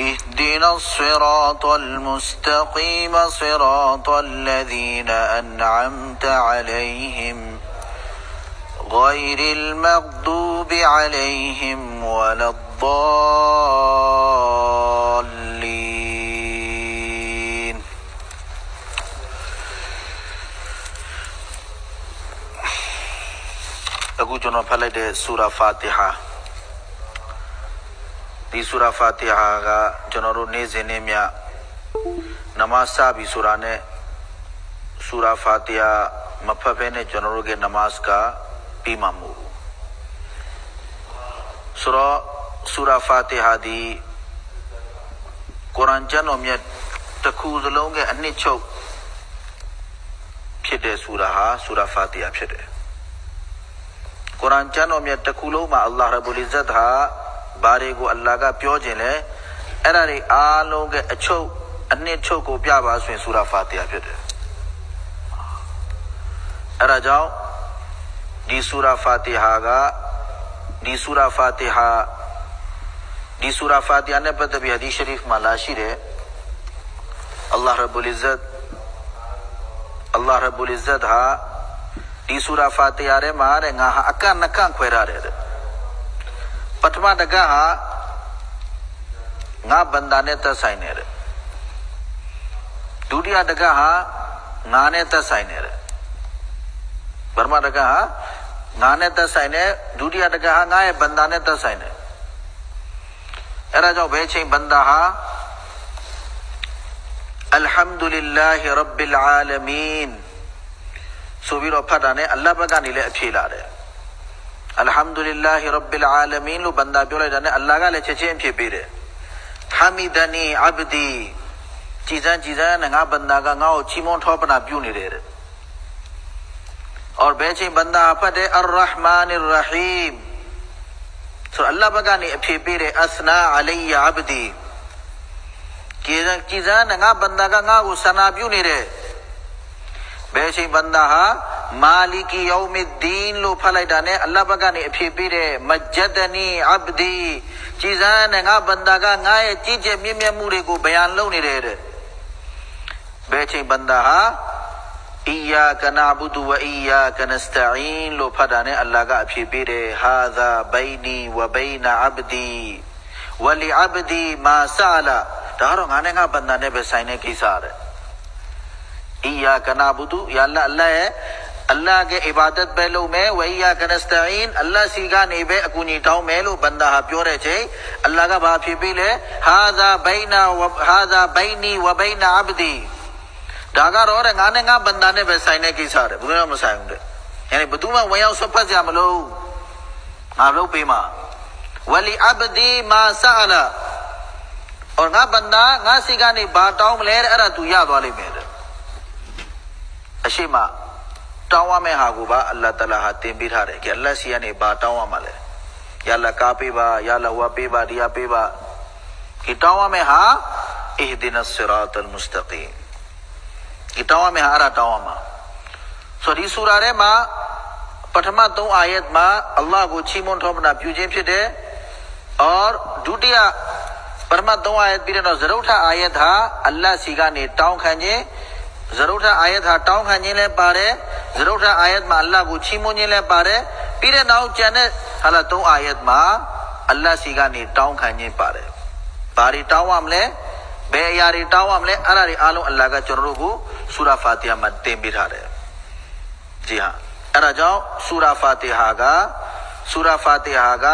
اهدنا الصراط المستقيم صراط الذين أنعمت عليهم غير المغضوب عليهم ولا الضالين. أقول جنوب سورة فاتحة तीसरा फातिहा जनोरो ने जेने म्या नमाज़ सा भी ईसुरा ने, सूरा फातिहा मफे ने जनोरो के नमाज़ का पी मामू सुरा, सूरा फातिहा दी कुरान जनो म्या तखूज लोंगे, अन्नी छो फिडे सूरा हा, सूरा फातिहा फिटे कुरान जनो म्या तखूलो मा अल्लाह रबुल इज़्ज़त हा बारे को अल्लाह ಬಾರಿಗೂ ಅಲ್ಲಾಗ ಪ್ಯೋಜೆಲೆ ಎನಾರಿ ಆಲೋಗೆ ಅಚ್ಚೋ अन्य छो को प्या बासवें सूरा फातिया फिर। अरा जाओ डी सूरा फातिहा का डी सूरा फातिहा डी सूरा फातिहा ने पर भी हदीस शरीफ मालाशी रे अल्लाह रब्बुल इज़्ज़त अल्लाह रब्बुल इज़्ज़त हा डी सूरा फातिहा रे मारे हाँ, गा हा अका नका खोरा रे, रे पथमा दगा ना बंदा ꯄꯊꯃꯥꯗꯒ ꯉꯥ ꯕꯟꯗꯥꯅꯦ ꯇ ꯁꯥꯏꯅꯦꯔ दुनियादगा नाने तसाइनेर बर्मा दगा हा, नाने तसाइने दुनियादगा नाए बंदाने तसाइने एरा जो बेचे बंदा हा, अल्हम्दुलिल्लाह रब्बिल आलमीन। सुबीर अफादाने अल्लाह बगानी ले अच्छी ला ဘာတွေကိုအလ္လာဟ်ကပြောခြင်းလဲအဲ့ဒါတွေအားလုံးကအချုပ်အနှစ်ချုပ်ကိုပြပါဆိုရင်ဆူရာဖာတီဟာဖြစ်တယ်အဲ့ဒါကြောင့်ဒီဆူရာဖာတီဟာကဒီဆူရာဖာတီဟာဒီဆူရာဖာတီဟာနဲ့ပတ်သက်ပြီးဟာဒီရှရီဖ်မှာလာရှိတယ်အလ္လာဟ်ရဘ်ဘူလ်အဇတ်အလ္လာဟ်ရဘ်ဘူလ်အဇတ်ဟာဒီဆူရာဖာတီဟာထဲမှာတဲ့ငါဟာအကန့်နှစ်ကန့်ခွဲထားတယ်တဲ့ပထမတကဟာငါဘန္တာနဲ့သက်ဆိုင်နေတဲ့ဒုတိယတကဟာငါနဲ့သက်ဆိုင်နေတဲ့ပထမတကဟာငါနဲ့သက်ဆိုင်တဲ့ဒုတိယတကဟာငါရဲ့ဘန္တာနဲ့သက်ဆိုင်တယ်အဲ့ဒါကြောင့် ဘယ်ချိန်ဘန္တာဟာမာလီကီယောမီဒီန်လို့ဖတ်လိုက်တာနဲ့အလ္လာဟ်ဘက်ကနေအဖြေပေးတဲ့မဂျဒနီအဘဒီကြည်စမ်းတဲ့ငါဘန္တာကငါရဲ့ကြီးကျယ်မြင့်မြတ်မှုတွေကိုဘယံလုပ်နေတယ်တဲ့ဘယ်ချိန်ဘန္တာဟာအီယာကနာဘူဒူဝအီယာကနစတိုင်လို့ဖတ်တာနဲ့အလ္လာဟ်ကအဖြေပေးတယ်ဟာသာဘိုင်နီဝဘိုင်နာအဘဒီဝလီအဘဒီမာဆာလာဒါတော့ငါနဲ့ငါဘန္တာနဲ့ပဲဆိုင်တဲ့ကိစ္စတဲ့ ईया या अल्लाह अल्लाह के इबादत बेलो में वैया कनस्तीन अल्लाह सीगा ने बे मेलो बंदा हा अल्लाह का बाप ही बिल है हाजा बैना हाजा बैनी व बैना अब्दी डागा रो गाने गा बंदा ने बेसाइने की सारे यानी मालो वली अब्दी मा और बंदा सीगा अरा तू याद मेरे အရှိမတောင်းရမယ့်ဟာကိုပါအလ္လာဟ်တလာဟာတင်ပေးထားတယ်။ကဲအလ္လာဟ်စီကနေဘာတောင်းရမှာလဲ။ယာလာကားပေးပါယာလာဝါပေးပါဒီယာပေးပါဒီတောင်းရမယ့်ဟာအဟဒီနစရတ်အလ်မုစတကီမ်ဒီတောင်းရမယ့်ဟာအဲ့ဒါတောင်းရမှာဆိုဒီဆူရာထဲမှာပထမ3အာယတ်မှာအလ္လာဟ်ကိုချီးမွမ်းထောပနာပြုခြင်းဖြစ်တယ်။ और ဒုတိယပထမ3အာယတ်ပြီးတော့ဇရုထအာယတ်ဟာအလ္လာဟ်စီကနေတောင်းခံခြင်း ဇရုထအာယတ်ဟာတောင်းခံခြင်းလည်းပါတယ်ဇရုထအာယတ်မှာအလ္လာဟ်ကိုချီးမွမ်းခြင်းလည်းပါတယ်ပြီးတဲ့နောက်ကျန်တဲ့ဟာလာ3အာယတ်မှာအလ္လာဟ်စီကနေတောင်းခံခြင်းပါတယ်။ဘာတွေတောင်းရမလဲ။ဘယ်အရာတွေတောင်းရမလဲအဲ့ဒါတွေအားလုံးအလ္လာဟ်ကကျွန်တော်တို့ကိုဆူရာဖာတီဟာမှာတင်ပေးထားတယ်ကြီးဟာအဲ့ဒါကြောင့်ဆူရာဖာတီဟာကဆူရာဖာတီဟာက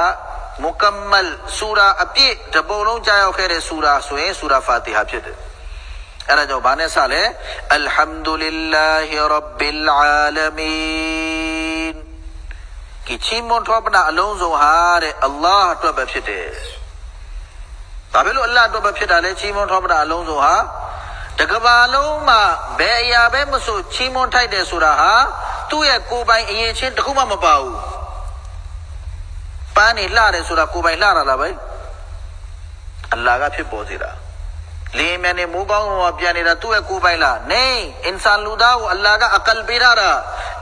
မုကမ္မလ်ဆူရာအပြည့်တပုံလုံးကြားရောက်ခဲ့တဲ့ဆူရာဆိုရင်ဆူရာဖာတီဟာဖြစ်တယ် အဲ့ဒါကြောင့်ဘာနဲ့စလဲအလ်ဟမ်ဒူလ illah ရဘ်ဘီလ်အာလမင်ကီချီမွန်ထောပနာအလုံးစုံဟာတဲ့အလ္လာဟ်အတွက်ပဲဖြစ်တယ်ဘာဖြစ်လို့အလ္လာဟ်အတွက်ပဲဖြစ်တာလဲချီးမွမ်းထောပတာအလုံးစုံဟာတကဘာလုံးမှာဘယ်အရာပဲမဆိုချီးမွမ်းထိုက်တယ်ဆိုတာဟာသူ့ရဲ့ကိုယ်ပိုင်အရေးချင်းတစ်ခုမှမပါဘူးပန်းနေလှတယ်ဆိုတာကိုယ်ပိုင်လှတာလားပဲအလ္လာဟ်ကဖြစ်ပေါ်စေတာ လေမြန်နေမိုးကောင်းကပြန်နေတာသူ့ရဲ့ကိုယ်ပိုင်လားနေအင်ဆန်လူသားကိုအလ္လာဟ်ကအကလ်ပေးထားတာ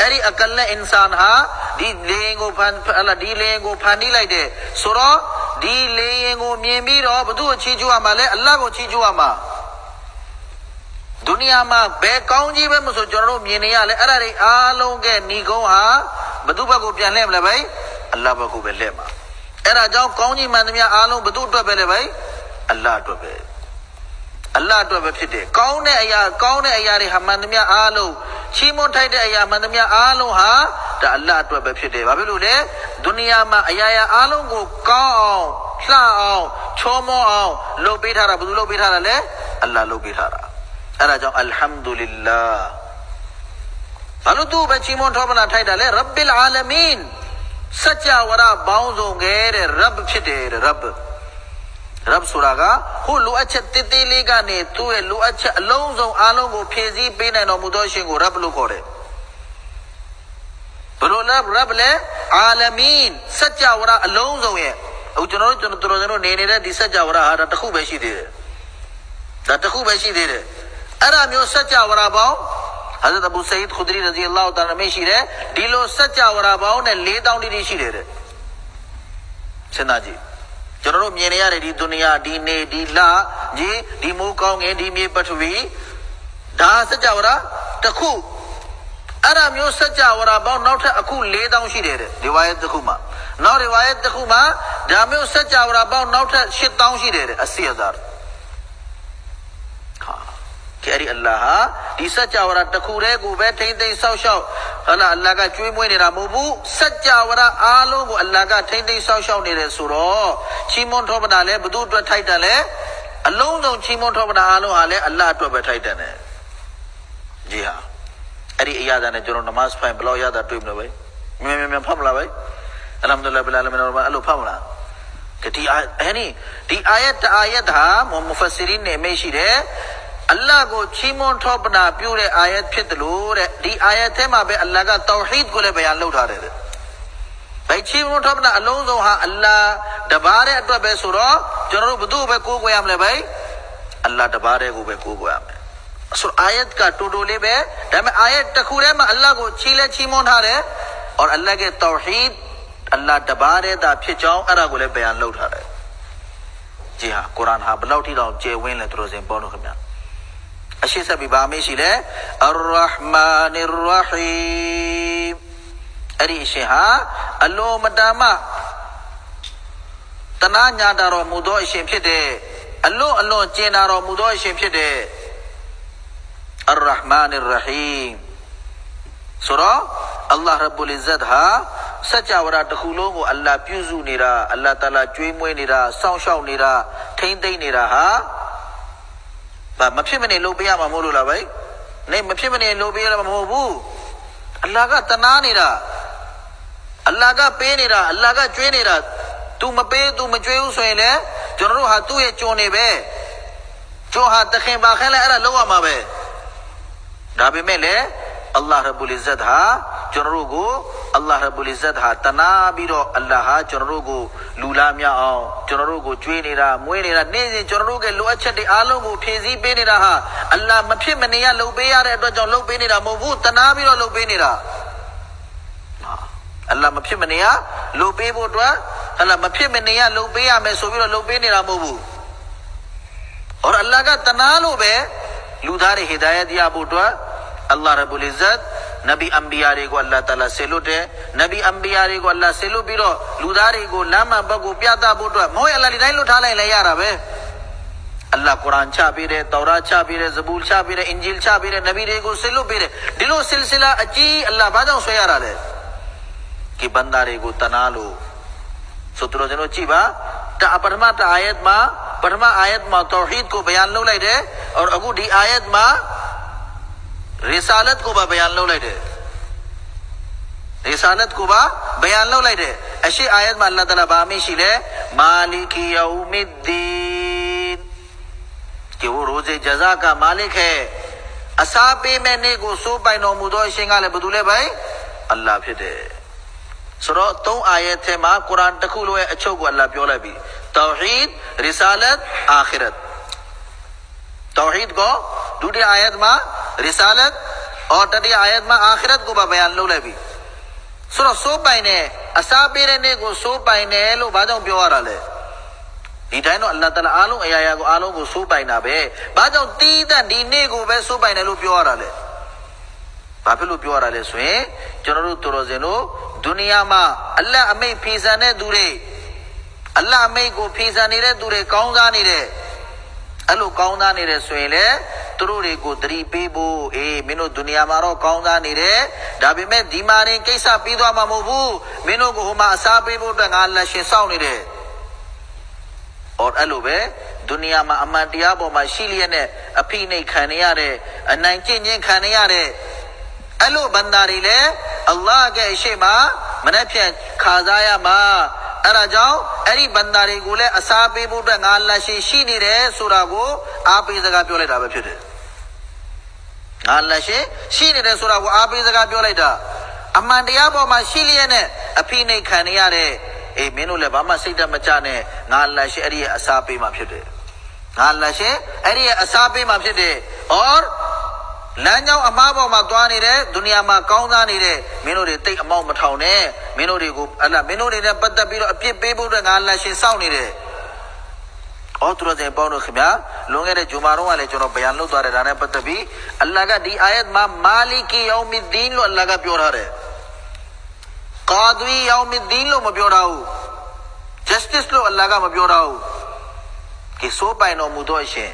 အဲ့ဒီအကလ်နဲ့အင်ဆန်ဟာဒီလေရင်ကိုဖန်အလဒီလေရင်ကိုဖန်တီးလိုက်တယ်ဆိုတော့ဒီလေရင်ကိုမြင်ပြီးတော့ဘသူ့ကိုချီးကျူးရမှာလဲအလ္လာဟ်ကိုချီးကျူးရမှာဒုနီယာမှာဘယ်ကောင်းကြီးပဲမဆိုကျွန်တော်တို့မြင်နေရလဲအဲ့ဒါတွေအားလုံးကညီကုန်းဟာဘသူ့ဘက်ကိုပြန်လှည့်မလဲဗျအလ္လာဟ်ဘက်ကိုပဲလှည့်မှာအဲ့ဒါကြောင့်ကောင်းကြီးမှန်သမျှအားလုံးဘသူ့အတွက်ပဲလဲဗျအလ္လာဟ်အတွက်ပဲ အလ္လာဟ်အတွက်ပဲဖြစ်တယ်ကောင်းတဲ့အရာကောင်းတဲ့အရာတွေဟာမှန်သမျှအားလုံးချီးမွမ်းထိုက်တဲ့အရာမှန်သမျှအားလုံးဟာဒါအလ္လာဟ်အတွက်ပဲဖြစ်တယ်ဘာဖြစ်လို့လဲဒုနီယာမှာအရာရာအားလုံးကိုကောင်းအောင်လှအောင်ချောမောအောင်လုပ်ပေးထားတာဘယ်သူလုပ်ပေးထားတာလဲအလ္လာဟ်လုပ်ပေးထားတာအဲ့ဒါကြောင့်အလ်ဟမ်ဒူလ illah ဘာလို့သူ့ပဲချီးမွမ်းထောပနာထိုက်တာလဲရဘ်ဘီလ်အာလမင်စัจ java ရဘောင်းဆုံးခဲ့တဲ့ရဘ်ဖြစ်တယ်တဲ့ရဘ် ရပ်ဆိုတာကခုလိုအပ်ချက်တိတိလေးကနေသူ့ရဲ့လိုအပ်ချက်အလုံးစုံအလုံးကိုဖြည့်ဆည်းပေးနိုင်တော်မူသောရှင်ကိုရပ်လို့ခေါ်တယ်ဘလို့လဲရပ်လဲအာလမင်းစัจ java ရအလုံးစုံရဲ့အခုကျွန်တော်တို့ကျွန်တော်တို့နေနေတဲ့ဒီစัจ java ရဟာဒါတစ်ခုပဲရှိသေးတယ်ဒါတစ်ခုပဲရှိသေးတယ်အဲ့ဒါမျိုးစัจ java ရပေါင်း حضرت ابو سعید خدری رضی اللہ تعالی عنہ ရှိတယ်ဒီလိုစัจ java ရပေါင်းနဲ့၄000တိတိရှိတယ်တဲ့စင်သားကြီး ကျွန်တော်တို့မြင်နေရတဲ့ဒီဒုနီယာဒီနေဒီလကြီးဒီမိုးကောင်းငယ်ဒီမြေပထဝီဒါစကြဝဠာတစ်ခုအဲ့ဒါမျိုးစကြဝဠာပေါင်းနောက်ထပ်အခု4000ရှိတယ်တဲ့ဒီဝါယတစ်ခုမှာနောက်ဒီဝါယတစ်ခုမှာဒါမျိုးစကြဝဠာပေါင်းနောက်ထပ်8000ရှိတယ်တဲ့အစီအစား ကဲအဲ့ဒီအလ္လာဟ်ဟာဒီစัจ java တစ်ခုတည်းကိုပဲထိမ့်သိမ့်ဆောက်ရှောက်ဟလာအလ္လာဟ်ကကျွေးမွေးနေတာမဟုတ်ဘူးစัจ java အားလုံးကိုအလ္လာဟ်ကထိမ့်သိမ့်ဆောက်ရှောက်နေတယ်ဆိုတော့ချီးမွမ်းထောပတာလဲဘု து အတွက်ထိုက်တယ်လဲအလုံးစုံချီးမွမ်းထောပတာအားလုံးဟာလဲအလ္လာဟ်အတွက်ပဲထိုက်တယ်နဲ့ကြီးဟာအဲ့ဒီအရာဒါနဲ့ကျွန်တော်နမတ်ဖိုင်ဘလောက်ရတာတွေ့မလို့ပဲမြန်မြန်မြန်ဖတ်မလားပဲအလဟမ်ဒူလ िल्ला ဘလလမင်အဲ့လိုဖတ်မလားဒီအာအဲ့ဒီဒီအာယတ်တအာယတ်ဟာမူဖဆီရင်နေမရှိတယ် အလ္လာဟ်ကိုချီးမွမ်းထောပနာပြုတဲ့အာယတ်ဖြစ်တယ်လို့တဲ့ဒီအာယတ်ထဲမှာပဲအလ္လာဟ်ကတောဟီဒ်ကိုလည်းဘယံလုပ်ထားတယ်တဲ့ဘယ်ချီးမွမ်းထောပနာအလုံးစုံဟာအလ္လာဟ်တပါးတဲ့အတွက်ပဲဆိုတော့ကျွန်တော်တို့ဘသူ့ကိုပဲကိုးကွယ်ရမလဲဘယ်အလ္လာဟ်တပါးတဲ့ကိုပဲကိုးကွယ်ရမယ်ဆိုအာယတ်ကတူတူလေးပဲဒါပေမဲ့အာယတ်တစ်ခုထဲမှာအလ္လာဟ်ကိုချီးလဲချီးမွမ်းထားတယ်အော်အလ္လာဟ်ရဲ့တောဟီဒ်အလ္လာဟ်တပါးတဲ့တာဖြစ်ကြောင်းအဲ့ဒါကိုလည်းဘယံလုပ်ထားတယ်ကြည်ဟာကုရ်အာန်ဟာဘလောက်ထိတော့ကျေဝင်းလဲသူတို့စင်ပေါ်လို့ခင်ဗျာ အရှိဆက်ပြီးဗာမေးရှိလဲအရ်ရဟ်မာနီရ်ရဟီမ်အဲ့ဒီအရှင်ဟာအလိုမတမတနာညာတော်မူသောအရှင်ဖြစ်တဲ့အလွန်အလွန်ကျင်နာတော်မူသောအရှင်ဖြစ်တဲ့အရ်ရဟ်မာနီရ်ရဟီမ်ဆိုတော့အလ္လာဟ်ရဘ်ဘူလ်အဇ္ဇတ်ဟာစัจ java တစ်ခုလုံးကိုအလ္လာဟ်ပြုစုနေတာအလ္လာဟ်တအာလာကျွေးမွေးနေတာစောင့်ရှောက်နေတာထိမ့်သိမ့်နေတာဟာ ဘာမဖြစ်မနေလုပ်ပေးရမှာမဟုတ်လို့လားဗျနေမဖြစ်မနေလုပ်ပေးရမှာမဟုတ်ဘူးအလ္လာဟ်ကတနာနေတာအလ္လာဟ်ကပေးနေတာအလ္လာဟ်ကကျွေးနေတာ तू မပေး तू မကျွေးဘူးဆိုရင်လေကျွန်တော်တို့ဟာသူ့ရဲ့ကြုံနေပဲကြုံဟာတခင်ပါခဲလဲအဲ့ဒါလောက်ရမှာပဲဒါပေမဲ့လေ အလ္လာဟ်ရဘ်ဘူလ်အဇ္ဇတ်ဟာကျွန်တော်တို့ကိုအလ္လာဟ်ရဘ်ဘူလ်အဇ္ဇတ်ဟာတနာပြီးတော့အလ္လာဟ်ဟာကျွန်တော်တို့ကိုလူလားမြောက်အောင်ကျွန်တော်တို့ကိုကြွေးနေတာမွေးနေတာနေ့စဉ်ကျွန်တော်တို့ကလိုအပ်ချက်တွေအားလုံးကိုဖြည့်ဆည်းပေးနေတာဟာအလ္လာဟ်မဖြစ်မနေရလုပ်ပေးရတဲ့အတွက်ကြောင့်လုပ်ပေးနေတာမဟုတ်ဘူးတနာပြီးတော့လုပ်ပေးနေတာအလ္လာဟ်မဖြစ်မနေရလုပ်ပေးဖို့အတွက်အလ္လာဟ်မဖြစ်မနေရလုပ်ပေးရမယ်ဆိုပြီးတော့လုပ်ပေးနေတာမဟုတ်ဘူး။အော်အလ္လာဟ်ကတနာလို့ပဲလူသားတွေဟီဒါယတ်ရဖို့အတွက် अल्लाह रबुल इज़्ज़त नबी अम्बियारे को अल्लाह ताला सेलुट है नबी अम्बियारे को अल्लाह सेलु बिरो लुदारे गो लामा बगो प्यादा बोटो मोय अल्लाह ली नाइलो ठाले ले यार अबे अल्लाह कुरान छा भी रे तौरा छा भी रे ज़बूल छा भी रे इंजील छा भी रे नबी रे गो सेलु भी रे दिलो सिलसिला अची अल्लाह बाजा सो यार रे कि बंदा रे गो तना लो सुतरो जनो ची बा ता परमा ता आयत मा परमा आयत मा तौहीद को बयान लो लाई रे और अगु डी आयत मा रिसालत को बा बयान लो लाइट रिसालत को बा बयान लो लाइट अशी आयत में अल्लाह ताला बामी शिले मालिक यौमिद्दीन ရိုဇေဂျဇာကမာလစ်ခဲအစာပေးမဲ့နေ့ကိုစိုးပိုင်တော်မူသောအရှင်ကလည်းဘယ်သူလဲဘိုင်အလ္လာဟ်ဖြစ်တယ်ဆိုတော့သုံးအာယတ်ထဲမှာကုရ်အာန်တစ်ခုလုံးရဲ့အချုပ်ကိုအလ္လာဟ်ပြောလိုက်ပြီတောဟီဒ်ရီဆာလတ်အာခီရတ်တောဟီဒ်ကို ဒုတိယအာယတ်မှာရီဆာလတ်और तृतीय आयत में आखिरत को बयान लो ले भीဆိုတော့စိုးပိုင်တယ်အစာပေးတဲ့နေ့ကိုစိုးပိုင်တယ်လို့ဘာကြောင့်ပြောရတာလဲဒီတိုင်းတော့အလ္လာဟ်တအာလုံးအရာရာကိုအားလုံးကိုစိုးပိုင်တာပဲဘာကြောင့်တီးတဲ့ဒီနေ့ကိုပဲစိုးပိုင်တယ်လို့ပြောရတာလဲဘာဖြစ်လို့ပြောရတာလဲဆိုရင်ကျွန်တော်တို့တော်တော်စင်တို့ဒုနီယာမှာအလ္လာဟ်အမိတ်ဖီဆန်တဲ့သူတွေအလ္လာဟ်အမိတ်ကိုဖီဆန်နေတဲ့သူတွေကောင်းစားနေတဲ့ အဲ့လိုကောင်းစားနေတယ်ဆိုရင်လေသူတို့တွေကိုသတိပေးဖို့အေးမင်းတို့ဒုနီယာမှာတော့ကောင်းစားနေတယ်ဒါပေမဲ့ဒီမှာရင်ကိစ္စပြီးသွားမှာမဟုတ်ဘူးမင်းတို့ကိုဟိုမှာအစားပေးဖို့အတွက်ငါလက်ရှင်စောင့်နေတယ်။အော်အဲ့လိုပဲဒုနီယာမှာအမှန်တရားပေါ်မှာရှိလျက်နဲ့အဖိနှိတ်ခံနေရတဲ့အနိုင်ကျင့်ခြင်းခံနေရတဲ့အဲ့လိုဘန္တာတွေလည်းအလ္လာဟ်ရဲ့အရှိမမနှက်ဖြန်ခါစားရမှာ အဲ့ဒါကြောင့်အဲ့ဒီဘန္တာတွေကိုလည်းအစားပေးဖို့အတွက်ငါလက်ရှိရှိနေတယ်ဆိုတာကိုအားပေးစကားပြောလိုက်တာပဲဖြစ်တယ်ငါလက်ရှိရှိနေတယ်ဆိုတာကိုအားပေးစကားပြောလိုက်တာအမှန်တရားပေါ်မှာရှိလျက်နဲ့အဖိနှိတ်ခံနေရတဲ့အေးမင်းတို့လည်းဘာမှစိတ်တမကြနဲ့ငါလက်ရှိအဲ့ဒီရဲ့အစားပေးမှာဖြစ်တယ်ငါလက်ရှိအဲ့ဒီရဲ့အစားပေးမှာဖြစ်တယ် or လမ်းကြောင်းအမားပေါ်မှာသွားနေတဲ့ဒုနီယာမှာကောင်းစားနေတဲ့မင်းတို့တွေတိတ်အမောက်မထောင်နဲ့မင်းတို့တွေကိုအလားမင်းတို့တွေနဲ့ပတ်သက်ပြီးတော့အပြစ်ပေးဖို့အတွက်ငါလက်ရှင်စောင့်နေတယ်။အော်သူတို့တဲ့ပေါင်းတို့ခင်ဗျာလွန်ခဲ့တဲ့ဂျူမာတော့ကလည်းကျွန်တော်ဗျာန်လုပ်သွားတဲ့ဒါနဲ့ပတ်သက်ပြီးအလ္လာဟ်ကဒီအာယတ်မှာမာလီကီယောမီဒင်းလို့အလ္လာဟ်ကပြောထားတယ်။ကာဒီယောမီဒင်းလို့မပြောထားဘူး။ justice လို့အလ္လာဟ်ကမပြောထားဘူး။ကိဆိုးပိုင်တော်မူသောအရှင်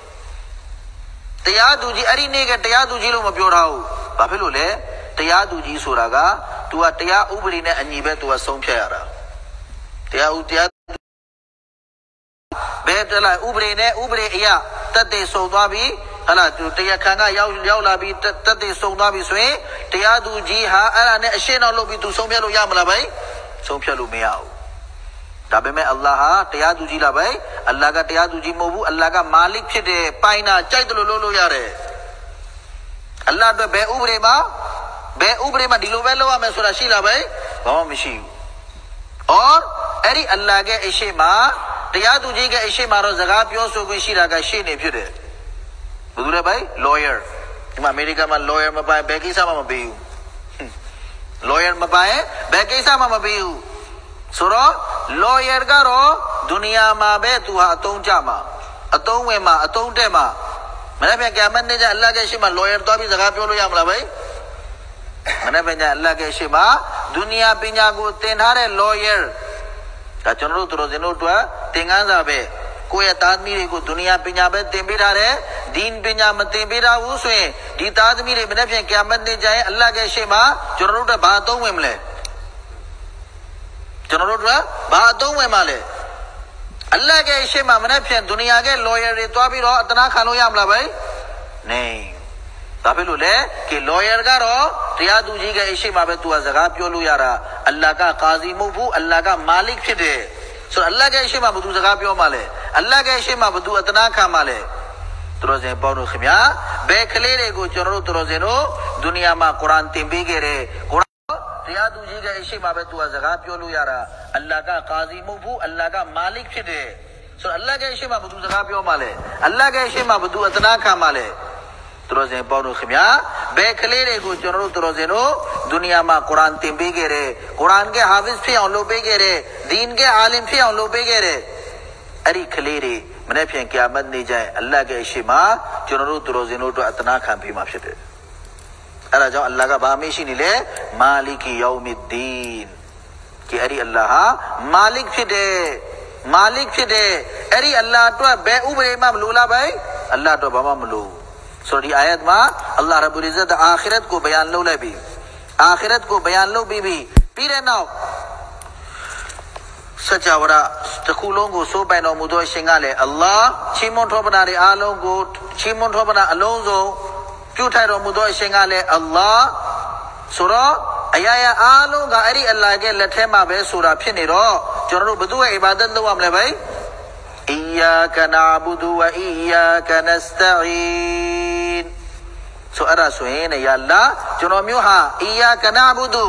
တရားသူကြီးအဲ့ဒီနေ့ကတရားသူကြီးလို့မပြောထားဘူး။ဘာဖြစ်လို့လဲ။တရားသူကြီးဆိုတာက तू ကတရားဥပဒေနဲ့အညီပဲ तू ကဆုံးဖြတ်ရတာ။တရားဥတရားဘယ်တလိုက်ဥပဒေနဲ့ဥပဒေအရာတက်တဲ့ဆုံသွားပြီဟလာသူတရားခံကရောက်ရောက်လာပြီးတက်တဲ့ဆုံသွားပြီဆိုရင်တရားသူကြီးဟာအဲ့ဒါနဲ့အရှင်းအောင်လုပ်ပြီး तू ဆုံးဖြတ်လို့ရမလားဗျ။ဆုံးဖြတ်လို့မရဘူး။ काबे में अल्लाह तैयार दूजी ला भाई, अल्लाह का तैयार दूजी मोबू अल्लाह का मालिक फिर पाइना चाहिए लो लो यार। अल्लाह तो बे उबरे मा, बे उबरे मा दिलो वेलो आ मैं सुराशीला भाई। भाव मिशी। और अरे अल्लाह के ऐशे मा तैयार दूजी के ऐशे मारो जगा पियो सो कोई शीरा का शे ने फिर। बुदुरे भाई, लॉयर। इमा अमेरिका मा लॉयर में पाए सामा मा बीयू हम्म। लॉयर मा पाए बेकीसा सामा मा बीयू ဆိုတာရှိလားပဲဘာမှမရှိဘူးအော်အဲ့ဒီအလ္လာဟ်ရဲ့အရှိမတရားသူကြီးရဲ့အရှိမတော့စကားပြောဆိုခွင့်ရှိတာကရှေ့နေဖြစ်တယ်ဘယ်သူလဲပဲ lawyer ဒီမှာအမေရိကန်မှာ lawyer မပိုင်ဘယ်ကိစ္စမှမပေးဘူး lawyer မပိုင်ဘယ်ကိစ္စမှမပေးဘူးဆိုတော့ lawyer ကတော့ဒုနီယာမှာပဲသူဟာအသုံးကြမှာအသုံးဝင်မှာအသုံးတက်မှာမနေ့ပြန်ကမန်နေကြအလ္လာဟ်ရဲ့ရှိမှ lawyer သွားပြီးစကားပြောလို့ရမလားဘယ်မနေ့ပြန်အလ္လာဟ်ရဲ့ရှိမှဒုနီယာပညာကိုသင်ထားတဲ့ lawyer ဒါကျွန်တော်တို့တို့စင်တို့အတွက်သင်ခန်းစာပဲကိုယ့်ရဲ့သားသမီးတွေကိုဒုနီယာပညာပဲသင်ပေးထားတယ်ဒီပညာမသင်ပေးထားဘူးဆိုရင်ဒီသားသမီးတွေမနေ့ပြန်ကမန်နေကြရဲ့အလ္လာဟ်ရဲ့ရှိမှကျွန်တော်တို့အတွက်ဘာအသုံးဝင်မလဲ ကျွန်တော်တို့ကဘာအသုံးဝင်မှလဲအလ္လာဟ်ရဲ့ရှေ့မှာမနေ့ဖြန်ဒုနီယာရဲ့ lawyer တွေတွားပြီးတော့အတနာခံလို့ရမလားဗျနေဒါဖြစ်လို့လေကဲ lawyer ကတော့တရားသူကြီးရဲ့ရှေ့မှာပဲသူကစကားပြောလို့ရတာအလ္လာဟ်ကကာဇီမဟုတ်ဘူးအလ္လာဟ်ကမာလစ်ဖြစ်တယ်ဆိုတော့အလ္လာဟ်ရဲ့ရှေ့မှာဘသူစကားပြောမှလဲအလ္လာဟ်ရဲ့ရှေ့မှာဘသူအတနာခံမှလဲသူတော်စင်ပေါ့တို့ခင်ဗျာဘယ်ကလေးတွေကိုကျွန်တော်တို့သူတော်စင်တို့ဒုနီယာမှာကုရ်အာန်သင်ပေးခဲ့တယ်ကုရ် တရားသူကြီးကအရှိမပဲသူကစကားပြောလို့ရတာအလ္လာဟ်ကကာဇီမဟုတ်ဘူးအလ္လာဟ်ကမာလစ်ဖြစ်တယ်ဆိုတော့အလ္လာဟ်ကအရှိမဘသူစကားပြောမှလဲအလ္လာဟ်ကအရှိမဘသူအသနာခံမှလဲသူတော်စင်ပေါ့တို့ခင်ဗျာဘယ်ကလေးတွေကိုကျွန်တော်တို့သူတော်စင်တို့ဒုနီယာမှာကုရ်အာန်သင်ပေးခဲ့တယ်ကုရ်အာန်ကဟာဖစ်ဖြစ်အောင်လုပ်ပေးခဲ့တယ်ဒီန်ကအာလင်ဖြစ်အောင်လုပ်ပေးခဲ့တယ်အဲ့ဒီကလေးတွေမနေ့ဖြန်ကီယာမတ်နေ့ကျရင်အလ္လာဟ်ကအရှိမကျွန်တော်တို့သူတော်စင်တို့အတွက်အသနာခံပေးမှာဖြစ်တယ် अल्लाह जाओ अल्लाह का बामेशी नीले मालिक यौमिद्दीन कि अरे अल्लाह मालिक फिदे मालिक फिदे अरे अल्लाह तो बे उबरे इमाम लूला भाई अल्लाह तो बाबा मलू सॉरी आयत माँ अल्लाह रब्बुल इज़्ज़त आखिरत को बयान लो ले भी आखिरत को बयान लो भी भी पी रहे ना सचावरा तकुलों को सो पैनो मुदो शिंगाले अल्लाह चीमों बना रे आलों को चीमों ठो बना अलों जो ပ်လိုက်ပြီအာခီရတ်ကိုဘယန်လုပ်ပြီးပြီပြီးတဲ့နောက်စကြဝဠာတစ်ခုလုံးကိုစိုးပိုင်တော်မူသောရှင်ကလည်းအလ္လာဟ်ချီးမွမ်းထောပနာတွေအားလုံးကိုချီးမွမ်းထောပနာအလုံးစုံပြုထိုက်တော်မူသောအရှင်ကလည်းအလ္လာဟ်ဆိုတော့အရာရာအားလုံးကအဲ့ဒီအလ္လာဟ်ရဲ့လက်ထဲမှာပဲဆိုတာဖြစ်နေတော့ကျွန်တော်တို့ဘယ်သူရဲ့အီဘာဒတ်လုပ်ရမလဲဗျအီ إياك نعبد وإياك نستعين ဆိုအဲ့ဒါဆိုရင်ねယာလာကျွန်တော်မျိုးဟာအီယာကနာဘူးသူ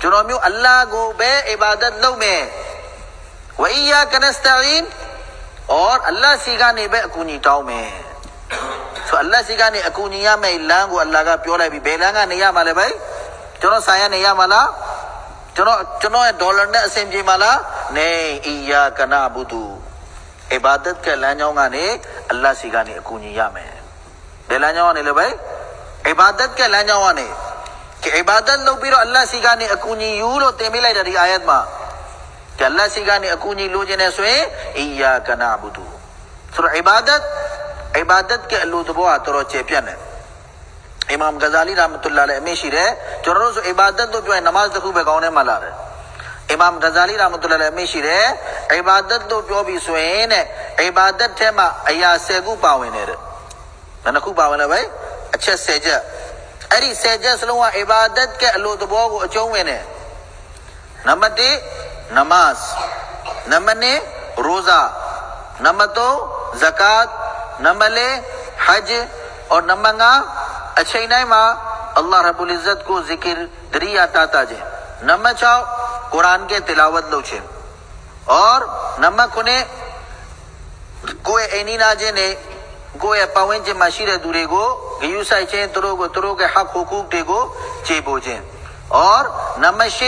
ကျွန်တော်မျိုးအလ္လာဟ်ကိုပဲအီဘာဒတ်လုပ်မယ်ဝအီယာကနစတအင် और အလ္လာဟ်စီကနေပဲအကူအညီတောင်းမယ် ဆိုအလတ်စီကနေအကူညီရမယ့်လမ်းကိုအလ္လာဟ်ကပြောလိုက်ပြီဘယ်လမ်းကနေရမှာလဲဗျကျွန်တော်ဆိုင်ရနေရမှာလားကျွန်တော်ကျွန်တော်ရဲ့ဒေါ်လာနဲ့အဆင်ပြေမှာလားနေအီယာကနာဘူတူအဘာဒတ်ကလမ်းကြောင်းကနေအလ္လာဟ်စီကနေအကူညီရမယ်ဘယ်လမ်းကြောင်းကနေလဲဗျအဘာဒတ်ကလမ်းကြောင်းကနေကအိဘာဒတ်လုပ်ပြီးတော့အလ္လာဟ်စီကနေအကူညီယူလို့သင်ပေးလိုက်တဲ့ဒီအာယတ်မှာကလတ်စီကနေအကူအညီလိုချင်တယ်ဆိုရင်အီယာကနာဘူတူဆိုတော့အီဘာဒတ် ibadat ကအလိုသဘောကတော်တော်ကျေပြတ်တယ်အီမမ်ဂဇာလီရာမတ်တူလာလည်းအမေရှိတယ်ကျွန်တော်တို့ဆို ibadat တို့ပြောရင်နမတ်တစ်ခုပဲကောင်းတယ်မလားအီမမ်ဂဇာလီရာမတ်တူလာလည်းအမေရှိတယ် ibadat တို့ပြောပြီးဆိုရင်တဲ့ ibadat ထဲမှာအရာ10ခုပါဝင်တယ်တဲ့ဘယ်နှခုပါဝင်လဲဗျအချက်10ချက်အဲ့ဒီ10ချက်စလုံးက ibadat ကအလိုသဘောကိုအကျုံးဝင်တယ်နံပါတ်1နမတ်နံပါတ်2ရိုဇာနံပါတ်3ဇကာတ် မှာရှိတဲ့သူတွေကိုဂယုဆိုင်ခြင်းသူတို့ကိုသူတို့ရဲ့ဟက်ခုခုတွေကိုခြေပို့ခြင်း और နံပါတ်၈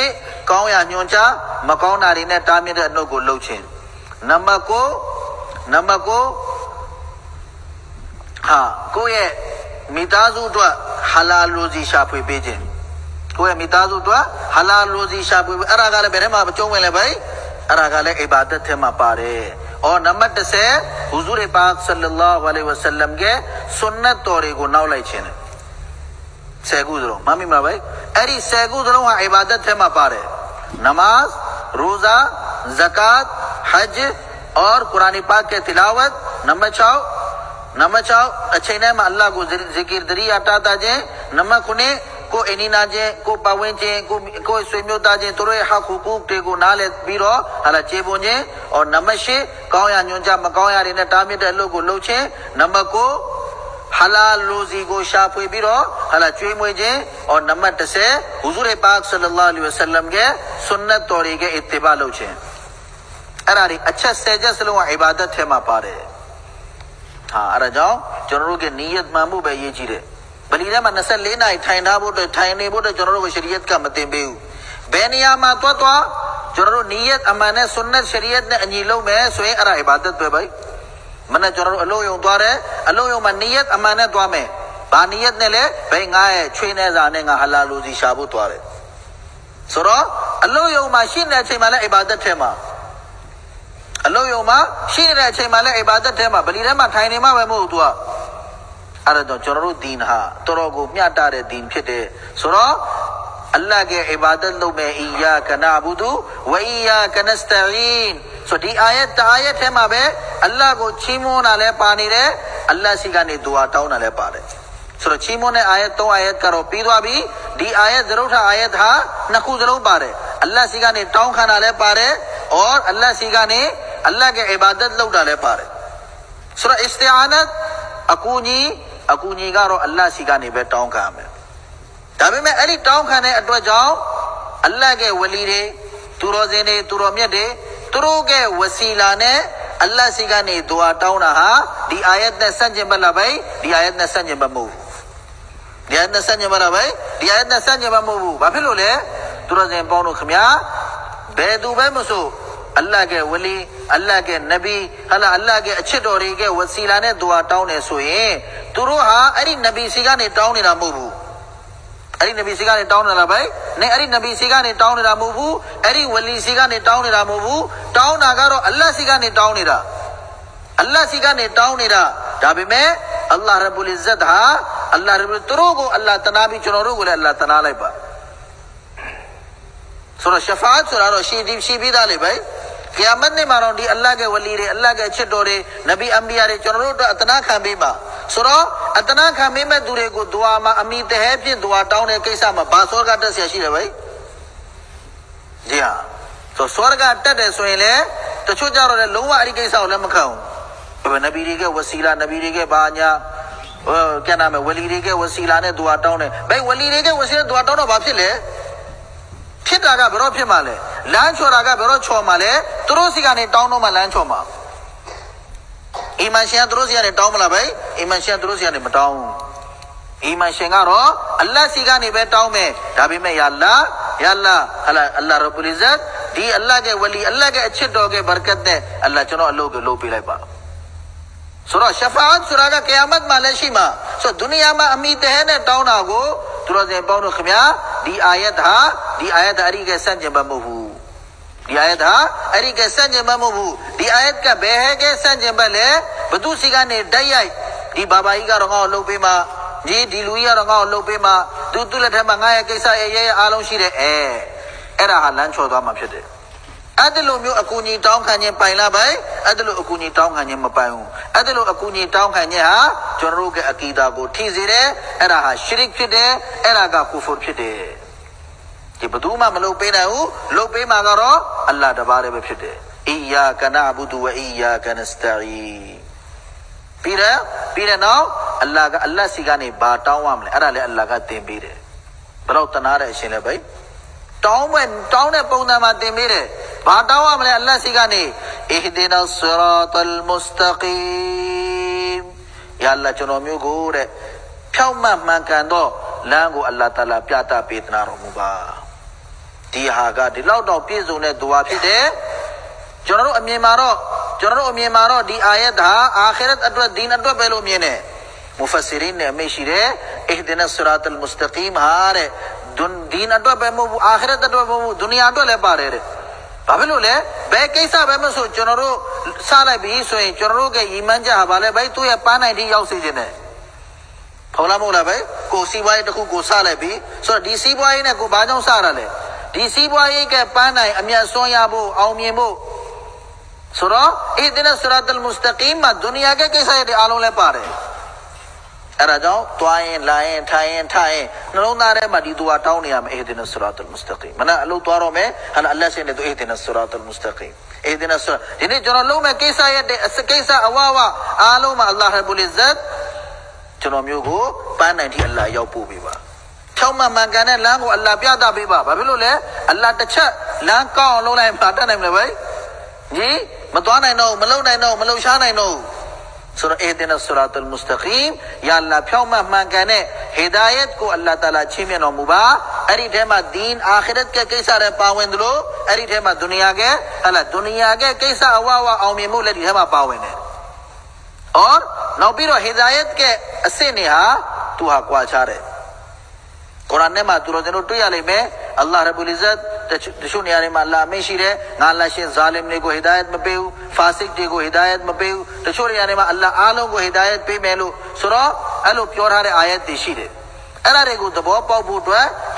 ကောင်းရာညွှန်ကြားမကောင်းတာတွေနဲ့တားမြစ်တဲ့အနှုတ်ကိုလှုပ်ခြင်းနံပါတ်9နံပါတ်9 ဟာကိုယ့်ရဲ့မိသားစုအတွက်ဟလာလိုစီရှာဖွေပေးခြင်းကိုယ့်ရဲ့မိသားစုအတွက်ဟလာလိုစီရှာဖွေပေးအဲ့ဒါကလည်းဘယ်ထဲမှာအကျုံးဝင်လဲဗျအဲ့ဒါကလည်းအိဘာဒတ်ထဲမှာပါတယ် और नंबर 10 हुजूर पाक सल्लल्लाहु अलैहि वसल्लम के सुन्नत तौरे को नाव लाई छेने सेगु दरो मामी मा भाई एरी सेगु दरो हा इबादत थे मा पारे नमाज रोजा जक़ात हज और कुरान पाक के तिलावत नंबर 6 නම චාව අචේනම को एनीना जे को पावें को को को नाले बीरो हला और या न्योंजा या लो को को बीरो हला चुई और पाक सल्लल्लाहु अलैहि वसल्लम के सुन्नत तौरी के इत्तिबा लोचे अरारी अच्छा इबादत है मा पारे। ဟလာလိုစီကိုရှာဖွေပြီးတော့ဟာလာကျွေးမွေးခြင်းအော်နံပါတ်10ဟူဇူရ်ပါကဆလလာလဟ်အလัยဟိဝဆလမ်ရဲ့ဆွန်နတ်တော်တွေကအစ်တိဘာလုပ်ခြင်းအဲ့ဒါတွေအချက်၁၀ချက်စလုံးကအီဘာဒတ်ထဲမှာပါတယ်ဟာအဲ့ဒါကြောင့်ကျွန်တော်တို့ကနီယတ်မှန်မှုပဲရေးကြည့်တယ်ဗလီထဲမှာ24နာရီထိုင်ထားဖို့အတွက်ထိုင်နေဖို့အတွက်ကျွန်တော်တို့ကိုရှရီယတ်ကမတင်ပေးဘူးဘယ်နေရာမှာတွားတွားကျွန်တော်တို့နီယတ်အမှန်နဲ့ဆွန်နတ်ရှရီယတ်နဲ့အညီလုပ်မယ်ဆိုရင်အဲ့ဒါအီဘာဒတ်ပဲပဲမနဲ့ကျွန်တော်တို့အလုံးယုံသွားတယ်အလုံးယုံမှာနီယတ်အမှန်နဲ့သွားမယ်ဘာနီယတ်နဲ့လဲဘယ်ငါရဲ့ချွေးနေစာနဲ့ငါဟလာလူစီရှာဖို့သွားတယ်ဆိုတော့အလုံးယုံမှာရှိနေတဲ့အချိန်မှာလည်းအီဘာဒတ်ထဲမှာ အလုံးယုံမှာရှိနေတဲ့အချိန်မှာလည်းအီဘာဒတ်ထဲမှာဗလီထဲမှာထိုင်နေမှပဲမဟုတ်သူကအဲ့ဒါကြောင့်ကျွန်တော်တို့ဒီန်ဟာတော်တော်ကိုမျှတတဲ့ဒီန်ဖြစ်တယ်ဆိုတော့အလ္လာဟ်ရဲ့အီဘာဒတ်လုပ်မယ်အီယာကနာဘူဒူဝအီယာကနစတအင်ဆိုဒီအာယတ်တအာယတ်ထဲမှာပဲအလ္လာဟ်ကိုချီးမွမ်းတာလည်းပါနေတယ်အလ္လာဟ်စီကနေဒူအာတောင်းတာလည်းပါတယ် सूरह ने आयत तो आयत करो। पी दो अभी डी आयत ज़रूर था, आयत हा नकू ज़रूर पारे। अल्लाह सीगा ने टाउ खाना ले पारे और अल्लाह सीगा ने अल्लाह के इबादत लो डाले पारे। सूरह इस्तेआनत अकूनी अकूनी गारो अल्लाह सीगा ने बेटाओ का में। तभी मैं अली टाउ खाने अटवा जाओ अल्लाह के वली रे तुरो जेने तुरो म्य रे तुरो के वसीला ने अल्लाह सीगा ने दुआ टाउ ना हा दी आयत ने संजे बला भाई दी आयत ने संजे बमू ဒီတောင်းခံတဲ့အတွက်ကြောင့်အလ္လာဟ်ရဲ့ဝလီတွေသူတော်စင်တွေသူတော်မြတ်တွေသူတို့ရဲ့ဝစီလာနဲ့အလ္လာဟ်စီကနေဒူအာတောင်းတာဟာဒီအာယတ်နဲ့ဆန့်ကျင်ဘက်လားပဲဒီအာယတ်နဲ့ဆန့်ကျင်ဘက်မဟုတ်ဘူးဒီအာယတ်နဲ့ဆန့်ကျင်ဘက်လားပဲဒီအာယတ်နဲ့ဆန့်ကျင်ဘက်မဟုတ်ဘူးဘာဖြစ်လို့လဲသူတော်စင်ပေါင်းတို့ခမညာဘယ်သူပဲမဆိုအလ္လာဟ်ရဲ့ဝလီအလ္လာဟ်ရဲ့နဗီဟလာအလ္လာဟ်ရဲ့အချစ်တော်တွေကဝစီလာနဲ့ဒူအာတောင်းနေဆိုရင်သူတို့ဟာအဲ့ဒီနဗီစီကနေတောင်းနေတာမဟုတ်ဘူးအဲ့ဒီနဗီစီကနေတောင်းနေတာပဲနေအဲ့ဒီနဗီစီကနေတောင်းနေတာမဟုတ်ဘူးအဲ့ဒီဝလီစီကနေတောင်းနေတာမဟုတ်ဘူးတောင်းတာကတော့အလ္လာဟ်စီကနေတောင်းနေတာအလ္လာဟ်စီကနေတောင်းနေတာဒါပေမဲ့အလ္လာဟ်ရဘ်လ်အဇ္ဇတ်ဟာအလ္လာဟ်ရဘ်သူတို့ကိုအလ္လာဟ်တနာပြီးကျွန်တော်တို့ကိုလည်းအလ္လာဟ်တနာလိုက်ပါဆိုတော့ရှဖာတ်ဆိုတာတော့ရှီဒီရှီပြီးသားလေပဲကယာမတ်နေ့မှာတော့ဒီအလ္လာဟ် ಅಲ್ಲಾಹ ತುರೋಗು ಅಲ್ಲಾ ತನಾಬಿ ಚುನೋರು ಗುಲೆ ಅಲ್ಲಾ ತನಾಲೆ ಬಾ सुनो, शफात सुना, रो, शी दीप, शी भी दाले भाई। क्यामत ने मारो डी, अल्लाह के वली रे, अल्लाह के अच्छे डोरे नबी अंबिया रे चुनो अतना खा बीमा सुनो, अतना खा में मैं दूरे को दुआ, मा अमीत है फिर दुआ टाउन है, कैसा मा बासोर का डस यशी रे भाई। जी हाँ तो स्वर्ग अटट है सोइले तो छो जा रो रे लोवा अरी कैसा होले मखाऊ तो नबी रे के वसीला, नबी रे के बान्या क्या नाम है? वलीरी के वसीला ने दुआ टाउन है भाई, वली रे के वसीला दुआटाओं ने वापसी ले। फिर आगा बेरो फिर माले। लंच और आगा बेरो छो माले। तुरोसी का नहीं टाउनों में लंच हो मा। ईमाशिया तुरोसिया ने टाउन मिला भाई। ईमाशिया तुरोसिया ने बताऊँ ईमाशिया रो, अल्लाह सीगा नहीं बैठाऊ मैं। तभी मैं, या अल्लाह या अल्लाह। अल्लाह अल्लाह रबुल इज़्ज़त। दी अल्लाह के वली, अल्लाह के अच्छे डोगे बरकत दे। अल्लाह चलो अल्लाह के लो पिलाई पा ဆိုတော့ရှဖာတ်ဆိုတာကကယာမတ်မှာလည်းရှိမှာဆိုတော့ဒုနီယာမှာအမိတဲနဲ့တောင်းတာကိုသူတော်စင်ပေါင်းတို့ခင်ဗျာဒီအာယတ်ဟာဒီအာယတ်အရိကဆန့်ကျင်ဘတ်မဟုတ်ဘူးဒီအာယတ်ဟာအရိကဆန့်ကျင်ဘတ်မဟုတ်ဘူးဒီအာယတ်ကဘယ်ဟဲကဆန့်ကျင်ဘတ်လဲဘသူစီကနေတိုက်ရိုက်ဒီဘာဘာကြီးကတော့ငါ့ကိုလှုပ်ပေးမှာဒီဒီလူကြီးကတော့ငါ့ကိုလှုပ်ပေးမှာသူသူ့လက်ထက်မှာငါရဲ့ကိစ္စရဲ့ရဲရဲအားလုံးရှိတယ်အဲအဲ့ဒါဟာလမ်းချော်သွားမှာဖြစ်တယ် အဲ့ဒီလိုမျိုးအကူအညီတောင်းခံခြင်းပိုင်လားပိုင်အဲ့ဒီလိုအကူအညီတောင်းခံခြင်းမပိုင်ဘူးအဲ့ဒီလိုအကူအညီတောင်းခံခြင်းဟာကျွန်တော်တို့ရဲ့အကီဒါကိုထိစေတယ်အဲ့ဒါဟာရှရစ်ဖြစ်တယ်အဲ့ဒါကကူဖူဖြစ်တယ်ဒီဘယ်သူမှမလုပ်ပေးနိုင်ဘူးလုပ်ပေးမှာကတော့အလ္လာဟ်တပါးတည်းပဲဖြစ်တယ်အီယာကနာဘူဒူဝအီယာကနစတာအီပြီးတော့ပြီးတော့နော်အလ္လာဟ်ကအလ္လာဟ်စီကနေဘာတောင်းရမလဲအဲ့ဒါလည်းအလ္လာဟ်ကသင်ပေးတယ်ဘယ်တော့တနာတဲ့အရှင်လဲဘိ တောင်းမဲ့တောင်းတဲ့ပုံစံမှာသင်ပေးတယ်ဘာတောင်းရမလဲအလ္လာဟ်စီကနေအီဟဒီနာဆရာတလ်မုစတကီမ်ယာအလ္လာဟ်ကျွန်တော်မျိုးကိုတဲ့ဖြောင့်မတ်မှန်ကန်သောလမ်းကိုအလ္လာဟ်တအာလာပြသပေးသနာတော်မူပါဒီဟာကဒီလောက်တော့ပြည့်စုံတဲ့ဒူဝါဖြစ်တယ်ကျွန်တော်တို့အမြင်မှာတော့ကျွန်တော်တို့အမြင်မှာတော့ဒီအာယတ်ဟာအာခရတ်အတွက်ဒင်းအတွက်ပဲလို့မြင်တယ်မူဖဆီရင်နဲ့အမိရှိတယ်အဟ်ဒီနဆရာတ်အလ်မုစတကီမ်ဟာတဲ့ දීන අඩුව බැමු ආඛිරත අඩුව බැමු දුනියා අඩුව ලැබාරේ බබලුලේ බෑ කේසා බැම සොචනරෝ साले भी सोए चोरों के ईमान जा हवाले, भाई तू ये पाना डी याउ सी जने थोला मोला भाई, कोसी बाई टकु गोसा ले भी। सो डीसी बाई ने को बाजो सारा ले। डीसी बाई के पाना अमिया सोया बो आउमिए बो सुरो ए दिन सुरातल मुस्तकीम में दुनिया के कैसा ये आलो ले पा रहे အမျက်စွန်းရဖို့အောင်မြင်ဖို့ဆိုတော့အီဒင်ဆရာတ်အလ်မုစတကီမ်မှာဒုနီယာကကိစ္စတွေအားလုံးလည်းပါတယ်အဲ့ဒါကြောင့်တွားရင်လာရင်ထိုင်ရင်ထိုင်ရင်နှလုံးသားထဲမှာဒီသူကတောင်းနေရမယ်အီဒင်ဆရာတ်အလ်မုစတကီမ်မနအလုပ်သွားတော့မယ်ဟာအလ္လာဟ်ရှင်တဲ့အီဒင်ဆရာတ်အလ်မုစတကီမ်အီဒင်ဆရာဒီနေ့ကျွန်တော်လုံးမဲ့ကိစ္စရဲ့အစကိစ္စအဝဝအားလုံးမှာအလ္လာဟ်ရဘူလ်ဇတ်ကျွန်တော်မျိုးကိုပန်းနိုင်ထိအလ္လာဟ်ရောက်ပို့ပေးပါဖြောင်းမှန်မှန်ကန်တဲ့လမ်းကိုအလ္လာဟ်ပြသပေးပါဘာဖြစ်လို့လဲအလ္လာဟ်တစ်ချက်လမ်းကောင်းအောင်လုပ်လိုက်မှာတတ်နိုင်မလားဗျညီမသွားနိုင်တော့မလုံနိုင်တော့မလုံရှားနိုင်တော့ ए दिन मुस्तकीम या अल्लाह फ्यो महमा कहने हिदायत को अल्लाह ताला छीमे नो मुबा अरी ठेमा दीन आखिरत के कैसा रह पावें लो अरी ठेमा दुनिया के अल्लाह दुनिया के कैसा हवा हुआ औमी मूल अरी ठेमा पावें और नौबीरो हिदायत के असे नेहा तुहा को आचारे कुरान ने मातुरो जनो टुयाले में अल्लाह रबुल इज़्ज़त तशुनियाने शे जालिम ने को हिदायत में फासिक जे को हिदायत में मा अल्लाह आलो को हिदायत पे मेलो सुरो अलो आयत रे को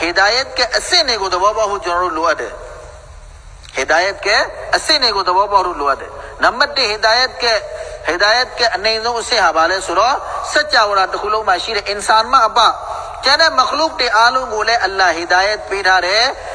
हिदायत के असे ने को हिदायत के असे ने को नंबर हिदायत के हिदायत के उसे हवाले सुरो सच्चा इंसान मा चने मखलूक टे आलू गोले अल्लाह हिदायत रे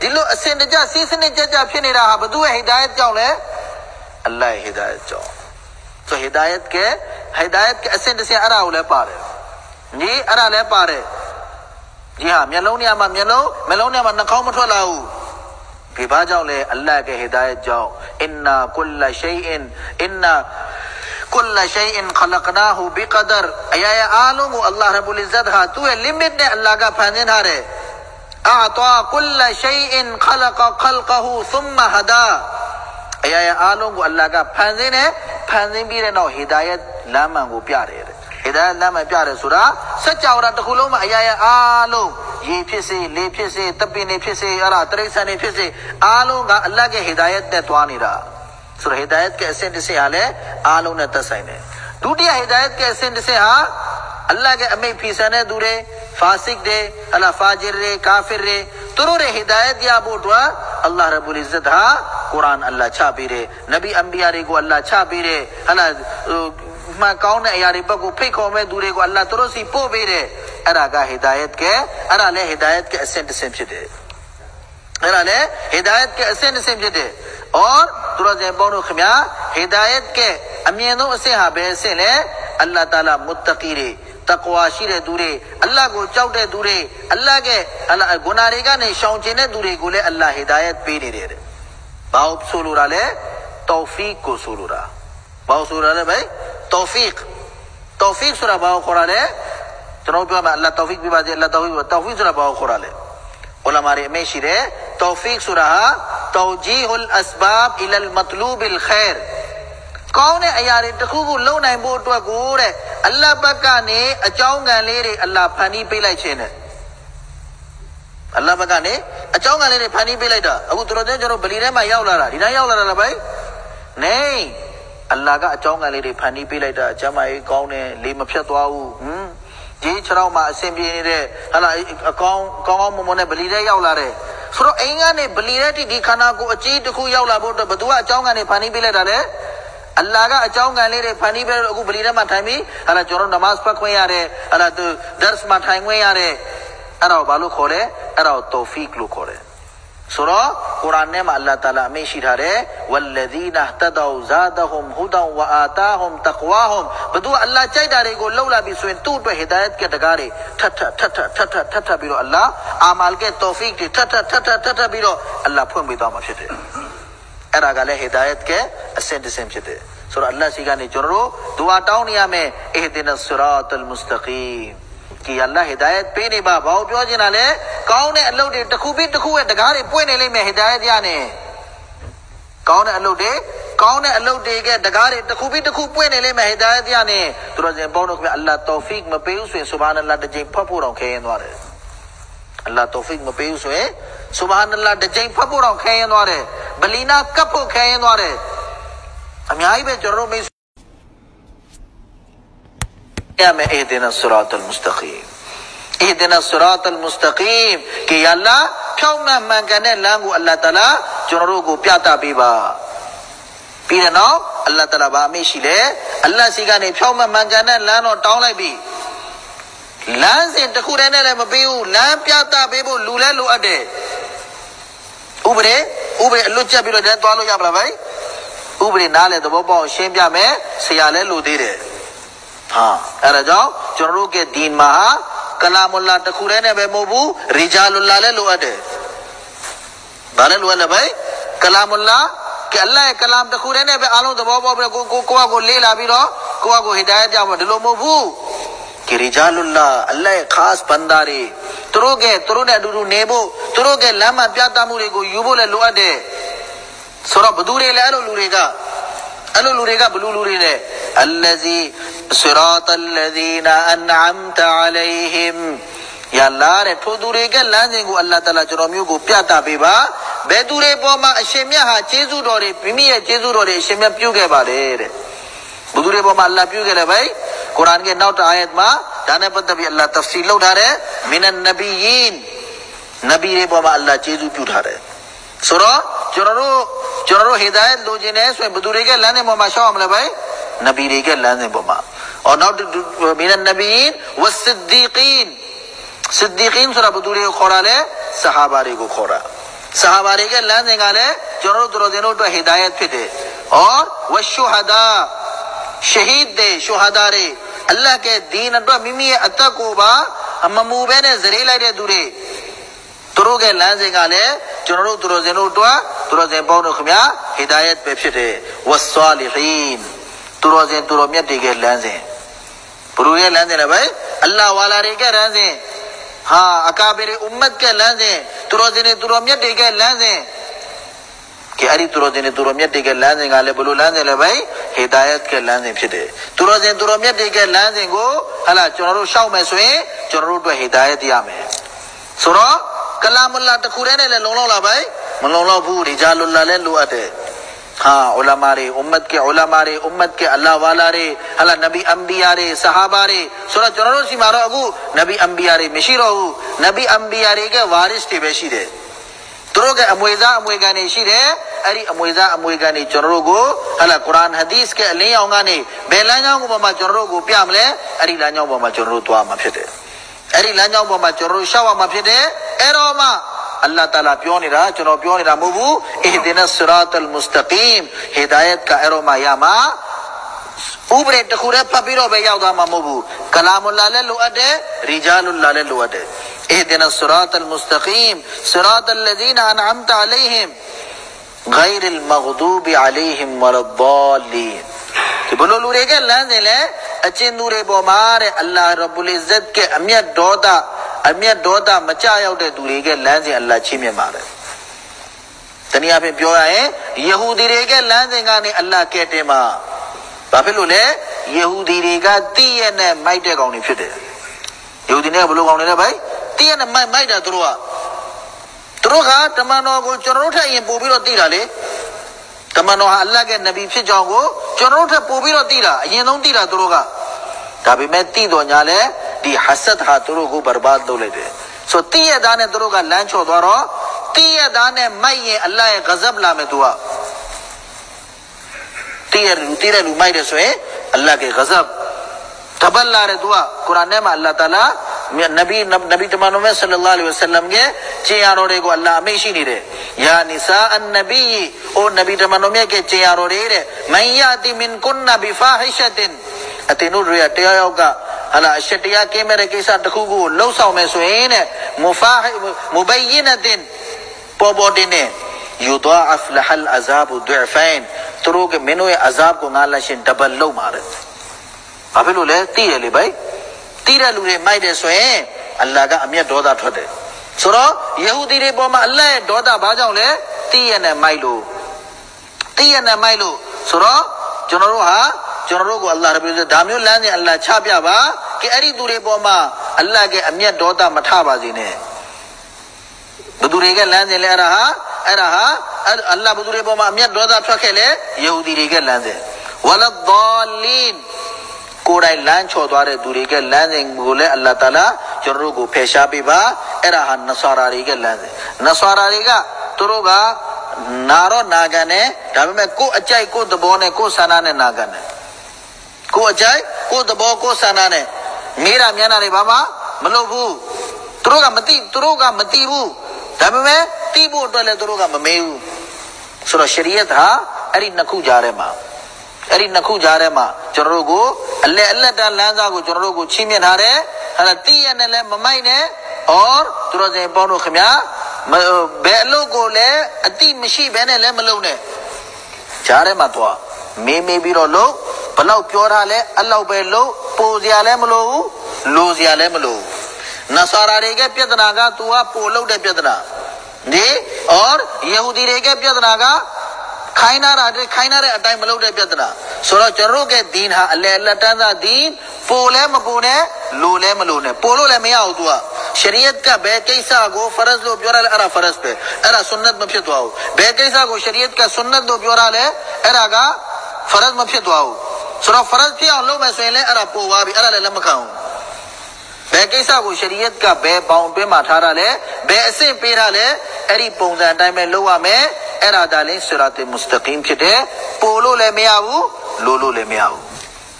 ဒီလိုအစင်တကြစီးစနစ်ကြကြဖြစ်နေတာဟာဘသူရဲ့ဟိဒါယတ်ကြောင့်လဲအလ္လာဟ်ဟိဒါယတ်ကြောင့်ဆိုဟိဒါယတ်ကဟိဒါယတ်ကအစင်တစင်အဲ့ဒါကိုလည်းပါတယ်ညီအဲ့ဒါလည်းပါတယ်ဒီဟာမျက်လုံးထဲမှာမျက်လုံးမျက်လုံးထဲမှာနှာခေါင်းမထွက် أعطى كل شيء خلق خلقه ثم هدى အရာရာအားလုံးကိုအလ္လာဟ်ကဖန်ဆင်းတယ်ဖန်ဆင်းပြီးတဲ့နောက်ဟီဒါယတ်လမ်းမှန်ကိုပြတယ်တဲ့ဟီဒါယတ်လမ်းမှန်ပြတယ်ဆိုတာစัจ java တစ်ခုလုံးမှာအရာရာအားလုံးရေဖြစ်စေလေဖြစ်စေတပင်တွေဖြစ်စေအဲ့ဒါတရိษံတွေဖြစ်စေအားလုံးကအလ္လာဟ်ရဲ့ဟီဒါယတ်နဲ့တွားနေတာဆိုတော့ဟီဒါယတ်ကအဆင့်တစ်ဆင့်ဟာလည်းအားလုံးနဲ့သက်ဆိုင်တယ် ဒုတိယဟီဒါယတ်ကအဆင့်တစ်ဆင့်ဟာအလ္လာဟ်ရဲ့အမိန့်ဖီဆန်တဲ့သူတွေဖာစစ်တွေဟ अल्लाह के अम्मी फीसन दूरे, फासिक दे अल्लाह फाजिर रे, काफिर रे तुरो रे हिदायत या बोटवा अल्लाह रबुल इज़्ज़त हा, कुरान अल्लाह छा रे, नबी अंबिया रे को अल्लाह छा रे, अला मा कौन यारी बगु फिक होमे दूरे को अल्लाह तुरो सी पो बीरे अरा गा हिदायत के, अरा ले हिदायत के असेंट सेम दे। अरा ले हिदायत के असेंट सेम दे। और तुरो जे बोनो खम्या, हिदायत के अमीनो से हा बेसे ले, अल्लाह ताला मुत्तकी रे အမြင့်ဆုံးအဆင့်ဟာဘယ်အဆင့်လဲ။အလ္လာဟ်တာလာမုတ္တကီတွေတကွာရှိတဲ့သူတွေအလ္လာဟ်ကိုကြောက်တဲ့သူတွေအလ္လာဟ်ကဂုဏတွေကနေရှောင်ကျင်တဲ့သူတွေကိုလည်းအလ္လာဟ်ဟီဒါယတ်ပေးနေတယ်တဲ့။ဘာလို့ဆိုလိုတာလဲ။တောဖီကိုဆိုလိုတာ။ဘာလို့ဆိုရလဲဗျ။တောဖီတောဖီဆိုတာဘာကိုခေါ်ရလဲ။ကျွန်တော်ပြောမှာအလ္လာဟ်တောဖီပြပါစေအလ္လာဟ်တောဖီတောဖီဆိုတာဘာကိုခေါ်ရလဲ။ဥလမာတွေအမေရှိတယ်တောဖီဆိုတာဟာ توجيه الاسباب الى المطلوب الخير ကောင်းတဲ့အရာတွေတစ်ခုခုလုပ်နိုင်ဖို့အတွက်ကိုတဲ့အလ္လာဟ်ဘက်ကနေအကြောင်းကံလေးတွေအလ္လာဟ်ဖန်တီးပေးလိုက်ခြင်းနဲ့အလ္လာဟ်ဘက်ကနေအကြောင်းကံလေးတွေဖန်တီးပေးလိုက်တာအခုတို့တို့ကျွန်တော်ဗလီထဲမှာရောက်လာတာဒီတိုင်းရောက်လာတာလားဗျနေအလ္လာဟ်ကအကြောင်းကံလေးတွေဖန်တီးပေးလိုက်တာအကျမ်းမာရေးကောင်းတယ်လေမဖြတ်သွားဘူးဟွန်းကြီးခြေထောက်မှာအဆင်ပြေနေတဲ့ဟာလာအကောင်းကောင်းကောင်းမွန်မွန်နဲ့ဗလီထဲရောက်လာတယ်ဆိုတော့အိမ်ကနေဗလီတဲ့တိဒီခန္ဓာကိုယ်အကြီးတစ်ခုရောက်လာဖို့အတွက်ဘသူကအကြောင်းကနေဖန်တီးပေးလိုက်တာလေ अल्लाह का ले रे ಅಲ್ಲಾಗ ಅಚಾವ್ बली रे ಫಾನಿ ಬೆ ಅಗು ಬಲಿನ ಮಾಥಾಮಿ ಅಲ ಜೋರ ನಮಾಜ್ ಪಕ್ ಮೈ तो ಅಲ ದರ್ಸ್ ಮಾಥಾಯ್ ಮೈ ಯಾರೆ ಅರಾವ್ बालू ಖೋರೆ ಅರಾವ್ ತೌಫೀಕ್ ಲು ಖೋರೆ सुरो कुरान ने अल्लाह ताला में शिधारे वल्लजीना हतदौ ज़ादहुम हुदा व आताहुम तक्वाहुम। बदु अल्लाह चाहे डारे को लौला भी सुन तू तो हिदायत के डगारे। ठठ ठठ ठठ ठठ बिरो अल्लाह। आमाल के तौफीक दे, ठठ ठठ ठठ बिरो। अल्लाह फ़ोन बिदा तो मशते एरा गाले हिदायत के အစင်တစင်ဖြစ်တယ်ဆိုတော့အလတ်စီကနေကျွန်တော်တို့ဒူအာတောင်းနေရမယ်အဟ်ဒီနဆရာတ်အလ်မုစတကီကီအလ္လာဟ်ဟီဒါယတ်ပေးနေပါဘာလို့ပြောချင်တာလဲကောင်းတဲ့အလုပ်တွေတစ်ခုပြီးတစ်ခုရဲ့တကားတွေပွင့်နေလိမ့်မယ်ဟီဒါယတ်ရနေကောင်းတဲ့အလုပ်တွေကောင်းတဲ့အလုပ်တွေကတကားတွေတစ်ခုပြီးတစ်ခုပွင့်နေလိမ့်မယ်ဟီဒါယတ်ရနေသူတို့ရှင်ပေါင်းတော့ခင်ဗျအလ္လာဟ်တောဖီကမပေးဘူးဆိုရင်ဆူဘာနလ္လာဟ်တစ်ချိန်ဖတ်ဖို့တော့ခဲရင်သွားတယ်အလ္လာဟ်တောဖီကမပေးဘူးဆိုရင်ဆူဘာနလ္လာဟ်တစ်ချိန်ဖတ်ဖို့တော့ခဲရင်သွားတယ်ဘလီနာကပ်ဖို့ခဲရင်သွားတယ် အများကြီးပဲကျွန်တော်တို့မိတ်ရမယ်အေဒီနာဆရာတ်အလ်မုစတကီမ်အေဒီနာဆရာတ်အလ်မုစတကီမ်ကေယလာဖြောင်းမှန်မှန်ကန်တဲ့လမ်းကိုအလ္လာဟ်တလာကျွန်တော်တို့ကိုပြသပေးပါပြီးတဲ့နောက်အလ္လာဟ်တလာဘာအမိရှိလဲအလ္လာဟ်စီကနေဖြောင်းမှန်မှန်ကန်တဲ့လမ်းတော့တောင်းလိုက်ပြီလမ်းစဉ်တစ်ခုတည်းနဲ့လည်းမပေးဘူးလမ်းပြသပေးဖို့လူလဲလိုအပ်တယ်ဥပဒေဥပဒေအလွတ်ကျက်ပြီးတော့တည်းသွားလို့ရပါလားဗျ ဥပဒေနားလဲသဘောပေါက်ရှင်းပြမယ်ဆရာလည်းလိုသေးတယ်ဟာအဲ့ဒါကြောင့်ကျွန်တော်တို့ကဒီမှာကလာမုလာတခုတည်းနဲ့ပဲမဟုတ်ဘူးရီဂျာလုလာလည်းလိုအပ်တယ်။ဘာလဲလိုအပ်လဲဘယ်ကလာမုလာကအလ္လာဟ်ကလာမ်တခုတည်းနဲ့ပဲအားလုံးသဘောပေါက်ပြီးကိုကိုကိုကိုလေးလာပြီးတော့ကိုကကိုဟီဒါယတ်ကြောင့်ဒီလိုမဟုတ်ဘူး။ကရီဂျာလုလာအလ္လာဟ် ખાસ ဘန္ဒါတွေသူတို့ကသူတို့နဲ့အတူတူနေဖို့သူတို့ကလမ်းမပြသမှုတွေကိုယူဖို့လည်းလိုအပ်တယ်။ ဆိုတော့ဘသူတွေလဲအဲ့လိုလူတွေကအဲ့လိုလူတွေကဘလူလူတွေလဲအလ္လဇီဆွရာတလ္လဇီနာအန်အမ်တအလိုင်ဟင်ယာလာတဲ့ထိုသူတွေကလမ်းစဉ်ကိုအလ္လာဟ်တလာကျွန်တော်မျိုးကိုပြတာပေးပါဘယ်သူတွေပေါ်မှာအရှင်မြတ်ဟာကျေးဇူးတော်တွေမိမိရဲ့ကျေးဇူးတော်တွေအရှင်မြတ်ပြုခဲ့ပါတယ်တဲ့ဘသူတွေပေါ်မှာအလ္လာဟ်ပြုခဲ့တယ်ဗျကုရ်အာန်ရဲ့နောက်တအာယတ်မှာဒါနဲ့ပတ်သက်ပြီးအလ္လာဟ်တဖ်ဆီလုပ်ထားတယ်မင်းနဘီယင်းနဘီတွေပေါ်မှာအလ္လာဟ်ကျေးဇူးပြုထားတယ်ဆိုတော့ चुररू चुररू हिदायत दो के लाने मोमा शाह भाई के लाने और नबीन व सिद्दीकीन। सिद्दीकीन सुरा को खोरा ले को खोरा। के लाने गाले तो हिदायत दे। और व शुहदा, शहीद दे शुहदारे अल्लाह के दीन अड्डा मिमी अतकोबा, ममूबे ने जरीला रे दूरे। तुरुगे लाजे गाले က်ကိုပါအမမူပဲနဲ့ဇရေလိုက်တဲ့သူတွေသူတို့ကလမ်းစဉ်ကလည်းကျွန်တော်တို့တို့တို့တို့အတွက်တို့တို့ပေါင်းတို့ခင်ဗျာဟီဒါယတ်ပဲဖြစ်တယ်ဝဆာလီဟင်သူတော်စင်သူတော်မြတ်တွေကလမ်းစဉ်ဘလူရဲ့လမ်းစဉ်လည်းပဲအလ္လာဟ်ဝါလာတွေကလမ်းစဉ်ဟာအကာဘီရီအွမ်မတ်ကလမ်းစဉ်သူတော်စင်တွေသူတော်မြတ်တွေကလမ်းစဉ်ကဲအဲ့ဒီသူတော်စင်တွေသူတော်မြတ်တွေကလမ်းစဉ်ကလည်းဘလူလမ်းစဉ်လည်းပဲဟီဒါယတ်ကလမ်းစဉ်ဖြစ်တယ်သူတော်စင်သူတော်မြတ်တွေကလမ်းစဉ်ကိုဟာလာကျွန်တော်တို့ရှောက်မယ်ဆိုရင်ကျွန်တော်တို့အတွက်ဟီဒါယတ်ရမယ်ဆိုတော့ ကလာမလာတခုတည်းနဲ့လည်းလုံလောက်လာပဲမလုံလောက်ဘူးဒီဂျာလွလာလည်းလိုအပ်တယ် हाँ उलमा रे उम्मत के उलमा रे उम्मत के अल्लाह वाला रे अल्लाह नबी अंबिया रे सहाबा रे सोरा चोरो सी मारो अगु नबी अंबिया रे मिशिरो नबी अंबिया रे के वारिस टे बेशी रे သူတို့ကအမွေသားအမွေခံနေရှိတယ်အဲ့ဒီအမွေသားအမွေခံနေကျွန်တော်တို့ကိုဟလာကုရ်အာန်ဟဒီစ်ကအလင်းရောင်ကနေဘယ်လမ်းကြောင်းကိုပေါ်မှာကျွန်တော်တို့ကိုပြမလဲအဲ့ဒီလမ်းကြောင်းပေါ်မှာကျွန်တော်တို့သွားမှာဖြစ်တယ်အဲ့ဒီလမ်းကြောင်းပေါ်မှာကျွန်တော်တို့ရှောက်ရမှာဖြစ်တယ် एरोमा अल्लाह ताला प्यो निरा चुनो प्यो निरा मुबू एह दिन सुरातल मुस्तकीम हिदायत का एरोमा यामा उबरे टखुरे फबीरो बे याउदा मामुबू कलामुल्लाह ले लुअदे रिजालुल्लाह ले लुअदे एह दिन सुरातल मुस्तकीम सुरातल लजीना अनअमत अलैहिम गैर अल मगदूब अलैहिम वलद्दालीन कि बोलो लूरे के अल्लाह ले अचे नूरे बोमार अल्लाह रब्बुल इज़्ज़त के अमियत डोदा အမျက်ဒေါသမကြရောက်တဲ့သူတွေကလမ်းစဉ်အလတ်ချင်းမြင်ပါတယ်။တနည်းအားဖြင့်ပြောရရင်ယေဟူဒီတွေကလမ်းစဉ်ကနေအလတ်ကဲတင်မှာဘာဖြစ်လို့လဲယေဟူဒီတွေကတိရနဲ့မိုက်တဲ့ကောင်တွေဖြစ်တယ်။ယေဟူဒီတွေကဘလို့ကောင်တွေလဲဗျ။တိရနဲ့မိုက်မိုက်တာသူတို့ကသူတို့ကတမန်တော်ကိုကျွန်တော်တို့ထက်ရင်ပို့ပြီးတော့သိတာလေ။တမန်တော်ဟာအလတ်ကဲနဗီဖြစ်ကြောင်းကိုကျွန်တော်တို့ထက်ပို့ပြီးတော့သိတာအရင်ဆုံးသိတာသူတို့က तभी मैं ती दो न्याले කබිමැත්ති දොඥාලේ දී හසත් හතුරුහු බර්බාද් දොලෙදේ सो ती ये दाने दरो का लंच हो दो ती ये दाने मैं ये अल्लाह ये गजब ला में दुआ ती रे लुमाई रे सोए अल्लाह के गजब तबल ला रे दुआ कुरान में अल्लाह ताला नबी नब, नबी तमानो में सल्लल्लाहु अलैहि वसल्लम के चेयारो रे को अल्लाह हमेशी नहीं रे या निसा अन नबी ओ नबी तमानो में के चेयारो रे रे मैं मैयाति मिन कुन्ना बिफाहिशतिन အလ္လာဟ်ရဲ့ဂဇပ်တပတ်လာတဲ့သူကကုရ်အာန်ထဲမှာအလ္လာဟ်တလာမြတ်နဗီနဗီတမန်တော်မြတ်ဆလ္လာလဟ်အလัยဟိဝဆလမ်ရဲ့ကျင့်ရတော်တွေကိုအလ္လာဟ်အမိန့်ရှိနေတယ်။ယာနိဆာအန်နဗီအိုနဗီတမန်တော်မြတ်ရဲ့ကျင့်ရတော်တွေတဲ့။မန်ယာတီမင်ကွန်နဘီဖာဟိရှတင်အတင်တို့တွေတရားယောက်ကဟလာအရှက်တရားကင်းမဲ့တဲ့ကိစ္စတစ်ခုခုကိုလှုပ်ဆောင်မယ်ဆိုရင်တဲ့မူဖာမူဘယနတင်ပေါ်ပေါ်တင်နဲ့ယူဒအဖလဟလ်အဇာဘ်ဒူဖိုင်သူတို့ကမင်းတို့ရဲ့အဇာဘ်ကိုငါလက်ရှင်ဒဘလ်လုပ်မှာတဲ့။ဘာဖြစ်လို့လဲသိရလေဗျ။တိတဲ့လူတွေမိုက် တယ်ဆိုရင်အလ္လာဟ်ကအမျက်ဒေါသထွက်တယ်ဆိုတော့ယေဟူဒီတွေပေါ်မှာအလ္လာဟ်ရဲ့ဒေါသဘာကြောင့်လဲတိရနဲ့မိုက်လို့တိရနဲ့မိုက်လို့ဆိုတော့ကျွန်တော်တို့ဟာကျွန်တော်တို့ကိုအလ္လာဟ်ရဘီဒါမျိုးလမ်းစဉ်အလ္လာဟ်ချပြပါကဲအဲ့ဒီသူတွေပေါ်မှာအလ္လာဟ်ကအမျက်ဒေါသမထပါစေနဲ့ဘသူတွေကလမ်းစဉ်လဲအဲ့ဒါဟာအဲ့ဒါဟာအလ္လာဟ်ဘသူတွေပေါ်မှာအမျက်ဒေါသထွက်ခဲ့လေယေဟူဒီတွေကလမ်းစဉ်ဝလဒေါလင်ကိုယ်တိုင်လမ်းချော်သွားတဲ့သူတွေကလမ်းစဉ်ကိုလည်းအလ္လာဟ်တာလာကျွန်တော်တို့ကိုဖယ်ရှားပေးပါအဲ့ဒါဟာနဆာရာတွေကလမ်းစဉ်နဆာရာတွေကသူတို့ကနာတော့နာခံတယ်ဒါပေမဲ့ကိုယ်အကြိုက်ကိုယ်သဘောနဲ့ကိုယ်ဆန္ဒနဲ့နာခံတယ် ကိုယ်အကြိုက်ကိုယ်သဘောကိုယ်ဆန္ဒနဲ့မေးတာမျက်နှာတွေဘာမှမလုပ်ဘူးသူတို့ကမသိသူတို့ကမသိဘူးဒါပေမဲ့သိဖို့အတွက်လည်းသူတို့ကမမေးဘူးဆိုတော့ရှရီယတ်ဟာအဲ့ဒီနှစ်ခုကြားထဲမှာအဲ့ဒီနှစ်ခုကြားထဲမှာကျွန်တော်တို့ကိုအလက်အလက်တန်းလမ်းစာကိုကျွန်တော်တို့ကိုချီးမြှင့်ထားတယ်ဟာလားတိရနဲ့လည်းမမိုက်နဲ့အော်သူတော်စင်ပေါင်းတို့ခမညာဘယ်အလုပ်ကိုလည်းအတိမရှိဘဲနဲ့လည်းမလုပ်နဲ့ကြားထဲမှာတော့ mimi birolo palau kyorale allahu bello और यहूदी रे अटाई प्यदना चरो के दीन हा दीन पोले लोले मलोने पोलो ले मिया शरीयत का गो लो ले अरा फरज पे अरा सुन्नत मफियत बे कैसा गो शरीयत का सुन्नत दो ब्योरा ले अरा လုပ်တဲ့ပြဿနာဆိုတော့ကျွန်တော်တို့ကဒီန်ဟာအလယ်လက်တန်းသားဒီန်ပိုလဲမပိုနဲ့လိုလဲမလိုနဲ့ပိုလို့လည်းမရဘူးသူကရှရီယတ်ကဘယ်ကိစ္စကိုဖရဇ်လို့ပြောရလဲအဲ့ဒါဖရဇ်ပဲအဲ့ဒါဆွန်နတ်မဖြစ်သွားဘူးဘယ်ကိစ္စကိုရှရီယတ်ကဆွန်နတ်လို့ပြောရလဲအဲ့ဒါကဖရဇ်မဖြစ်သွားဘူးဆိုတော့ဖရဇ်ဖြစ်အောင်လုပ်မယ်ဆိုရင်လည်းအဲ့ဒါပိုသွားပြီအဲ့ဒါလည်းလက်မခံဘူးဘယ်ကိစ္စကိုရှရီယတ်ကဘယ်ပေါင်အတွင်းမှာထားတာလဲဘယ်အဆင့်ပေးတာလဲအဲ့ဒီပုံစံအတိုင်းပဲလုပ်ရမယ်အဲ့ဒါဒါလည်းဆရာတေမုစတကင်ဖြစ်တယ်ပို့လို့လည်းမရဘူးလိုလို့လည်းမရဘူး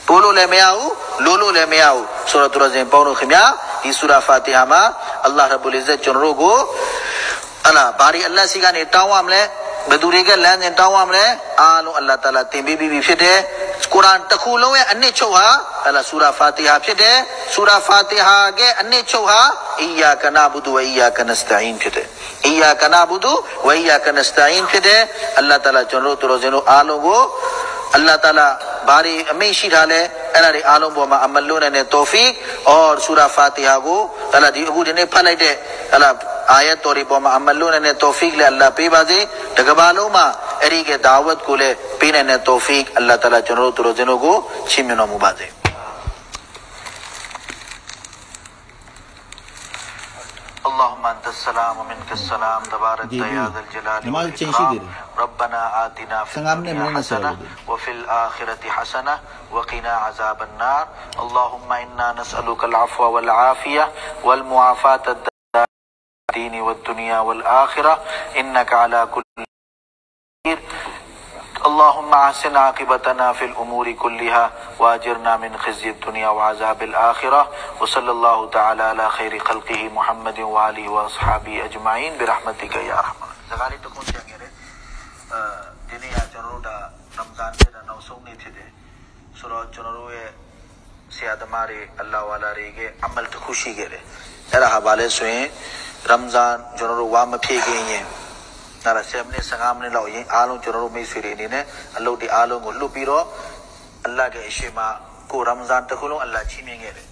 ပို့လို့လည်းမရဘူးလိုလို့လည်းမရဘူးဆိုတော့သူတော်စင်ပေါင်းတို့ခင်ဗျာဒီဆူရာဖာတီဟာမှာအလ္လာဟ်ရဘ်လ်အဇတ်ကျွန်တော်တို့ကိုအလားဘာဒီအလ္လာဟ်စီကနေတောင်းရမလဲ ဘယ်သူတွေကလမ်းစဉ်တောင်းရမလဲအားလုံးအလ္လာဟ်တအာလာတင်ပေးပြီးဖြစ်တယ်ကုရ်အာန်တစ်ခုလုံးရဲ့အနှစ်ချုပ်ဟာအလ္လာဟ်ဆူရာဖာတီဟာဖြစ်တယ်ဆူရာဖာတီဟာရဲ့အနှစ်ချုပ်ဟာအီယာကနာဘူဒူဝအီယာကနစတိုင်ဖြစ်တယ်အီယာကနာဘူဒူဝအီယာကနစတိုင်ဖြစ်တယ်အလ္လာဟ်တအာလာကျွန်တော်တို့တော်စင်တို့အားလုံးကိုအလ္လာဟ်တအာလာဘာတွေအမိန့်ရှိထားလဲအဲ့ဒါတွေအားလုံးပေါ်မှာအမလွတ်နဲ့တောဖီအော်ဆူရာဖာတီဟာကိုတလာဒီအခုဒီနေ့ဖတ်လိုက်တဲ့ဟလာ आयत और इबो अमलू ने तोफीक ले अल्लाह पी बाजी। डगबालो मा एरी के दावत को ले पीने ने तोफीक अल्लाह ताला चनरो तुरो तुरोजनो को छिमिनो मुबाजे नमाज़ चेंज दे रहे रब्बना आतिना संगाम ने मेरे नसर वफिल आखिरति हसना वकीना अजाब अन्नार अल्लाहुम्मा इन्ना नसअलुकल अफ़व वल आफ़िया वल मुआफ़ात الدين والدنيا والآخرة إنك على كل नकाला اللهم عسنا عاقبتنا في الأمور كلها واجرنا من خزي الدنيا وعذاب الآخرة وصلى الله تعالى على خير خلقه محمد وآله وأصحابه أجمعين برحمتك يا رحمن زغالي تكون جانگير ديني آجرو دا رمضان دا نوسو نيتي دي سورة جنرو سيادة ماري الله والا ريگه عمل تخوشي گيره در حواله سوئين ဆုံးနေ့ဖြစ်တယ်ဆိုတော့ကျွန်တော်တို့ရဲ့ဆရာသမားတွေအလ္လာဟ်ဝါလာတွေရဲ့အမလ်တစ်ခုရှိခဲ့တယ်အဲ့ဒါဟာဘာလဲဆိုရင်ရမဇန်ကျွန်တော်တို့ဝါမဖြည့်ခင်ရင်ဒါရ7မိနစ်15မိနစ်လောက်ရင်အားလုံးကျွန်တော်တို့မိတ်ဆွေတွေအနေနဲ့အလုပ်တွေအားလုံးကိုလွတ်ပြီးတော့အလ္လာဟ်ရဲ့အရှိမကိုရမဇန်တစ်ခုလုံးအလ္လာဟ်ချီးမြှင့်ခဲ့တယ်